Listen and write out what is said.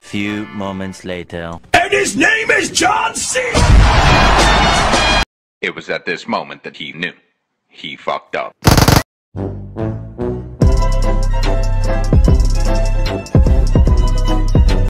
Few moments later. And his name is John Cena. It was at this moment that he knew. He fucked up.